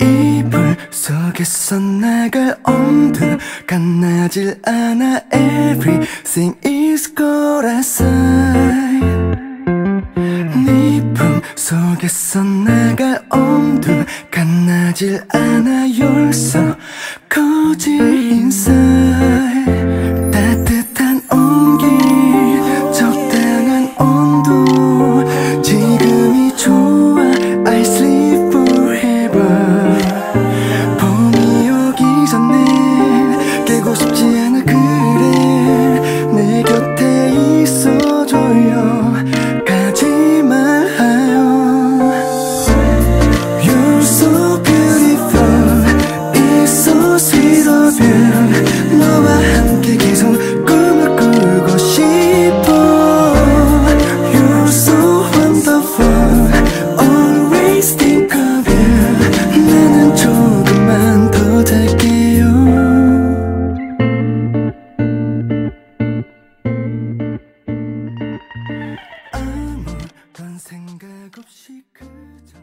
이불 속에서 내가 엄두간 나질 않아 Everything is good aside 네품 속에서 내가 엄두간 나질 않아 You're so cozy inside 없이 그저